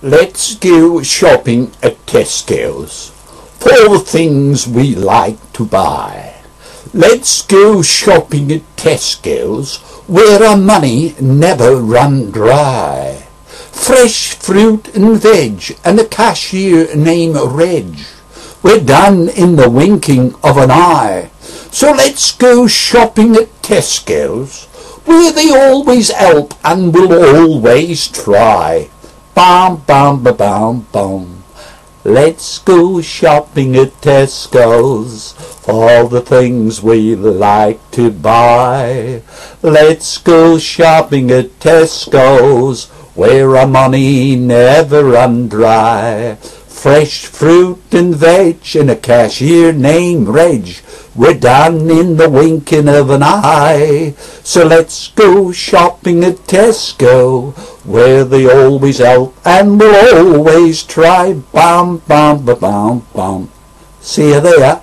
Let's go shopping at Tesco's for the things we like to buy. Let's go shopping at Tesco's where our money never run dry. Fresh fruit and veg and a cashier named Reg. We're done in the winking of an eye. So let's go shopping at Tesco's where they always help and will always try. Bam, bam, ba, bam, bam. Let's go shopping at Tesco's all the things we like to buy. Let's go shopping at Tesco's where our money never run dry. Fresh fruit and veg and a cashier named Reg. We're done in the winking of an eye. So let's go shopping at Tesco, where they always help and will always try. Bam, bam, ba, bam, bam. See you there.